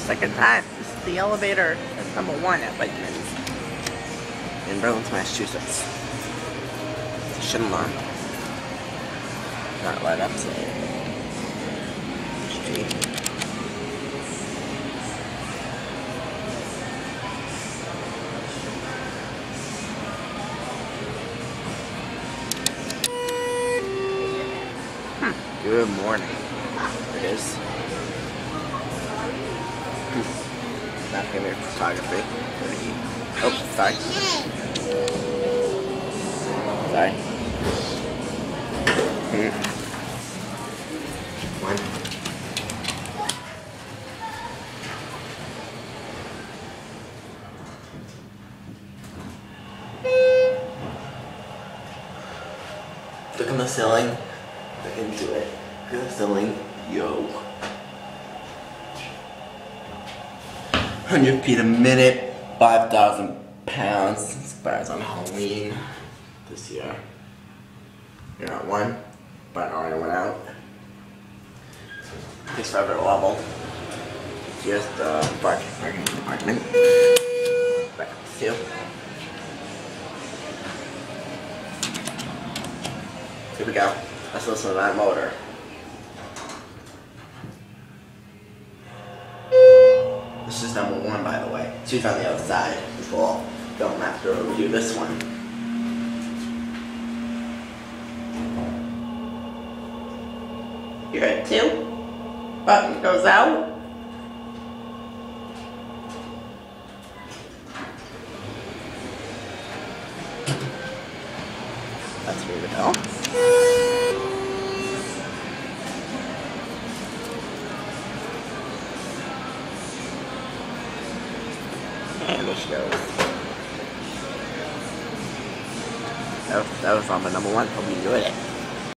second time. This is the elevator at number one at Wegmans in Burlington, Massachusetts. Shouldn't right up to street. Hmm. Good morning. It is. Favorite photography. Oh, sorry. Sorry. Hmm. One. Look on the ceiling. Look into it. Look at the ceiling. Yo. 100 feet a minute, 5,000 pounds. Expires on Halloween this year. You're not one, but I already went out. Forever to level. Here's the parking, parking department. Back up to two. Here we go. Let's listen to that motor. This is number one, by the way. Two's on the other side as well. Don't have to review this one. You're at two. Button goes out. That's where we go. That was, that was on the number one. Hope you enjoyed it.